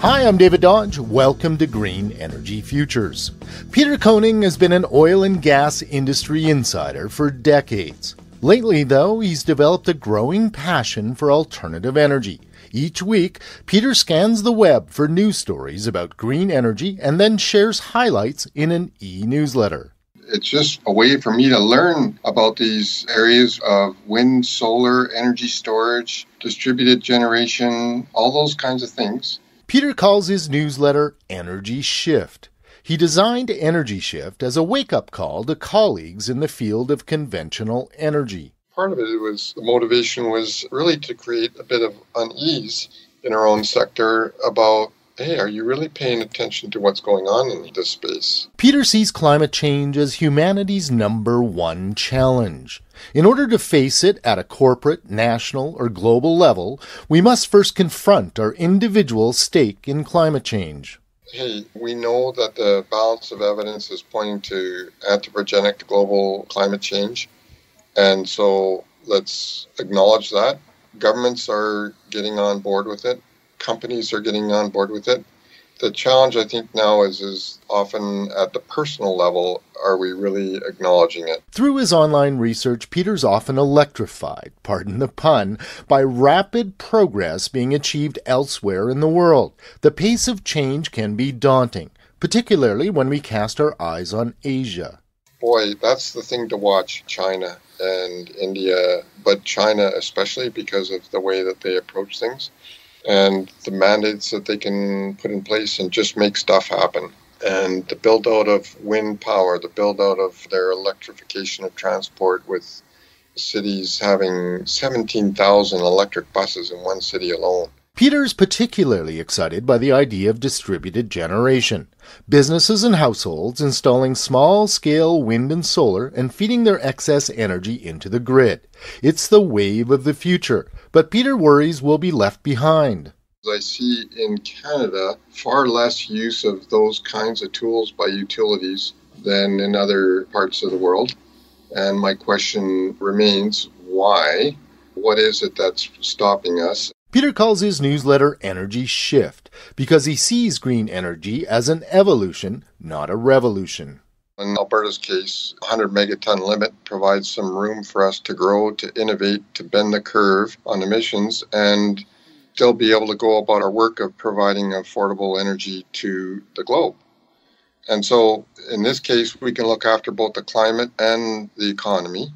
Hi, I'm David Dodge. Welcome to Green Energy Futures. Peter Koning has been an oil and gas industry insider for decades. Lately, though, he's developed a growing passion for alternative energy. Each week, Peter scans the web for news stories about green energy and then shares highlights in an e newsletter. It's just a way for me to learn about these areas of wind, solar, energy storage, distributed generation, all those kinds of things Peter calls his newsletter Energy Shift. He designed Energy Shift as a wake up call to colleagues in the field of conventional energy. Part of it was the motivation was really to create a bit of unease in our own sector about hey, are you really paying attention to what's going on in this space? Peter sees climate change as humanity's number one challenge. In order to face it at a corporate, national, or global level, we must first confront our individual stake in climate change. Hey, we know that the balance of evidence is pointing to anthropogenic global climate change. And so let's acknowledge that. Governments are getting on board with it companies are getting on board with it. The challenge, I think, now is is often at the personal level. Are we really acknowledging it? Through his online research, Peter's often electrified, pardon the pun, by rapid progress being achieved elsewhere in the world. The pace of change can be daunting, particularly when we cast our eyes on Asia. Boy, that's the thing to watch China and India, but China especially because of the way that they approach things and the mandates that they can put in place and just make stuff happen. And the build out of wind power, the build out of their electrification of transport with cities having 17,000 electric buses in one city alone. Peter's particularly excited by the idea of distributed generation. Businesses and households installing small scale wind and solar and feeding their excess energy into the grid. It's the wave of the future, but Peter worries we'll be left behind. I see in Canada far less use of those kinds of tools by utilities than in other parts of the world. And my question remains why? What is it that's stopping us? Peter calls his newsletter Energy Shift because he sees green energy as an evolution, not a revolution. In Alberta's case, 100 megaton limit provides some room for us to grow, to innovate, to bend the curve on emissions, and still be able to go about our work of providing affordable energy to the globe. And so, in this case, we can look after both the climate and the economy.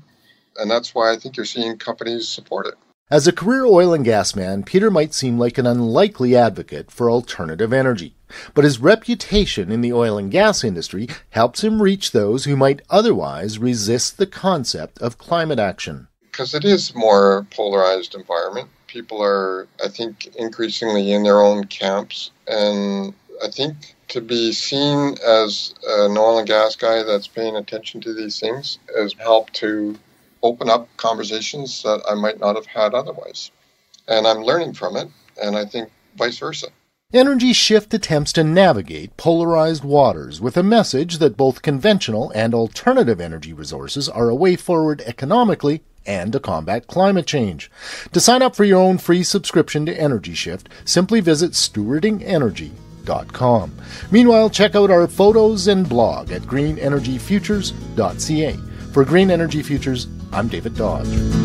And that's why I think you're seeing companies support it. As a career oil and gas man, Peter might seem like an unlikely advocate for alternative energy, but his reputation in the oil and gas industry helps him reach those who might otherwise resist the concept of climate action. Because it is more polarized environment. People are, I think, increasingly in their own camps, and I think to be seen as an oil and gas guy that's paying attention to these things has helped to open up conversations that I might not have had otherwise. And I'm learning from it, and I think vice versa. Energy Shift attempts to navigate polarized waters with a message that both conventional and alternative energy resources are a way forward economically and to combat climate change. To sign up for your own free subscription to Energy Shift, simply visit stewardingenergy.com. Meanwhile, check out our photos and blog at greenenergyfutures.ca. For Green Energy Futures, I'm David Dodge.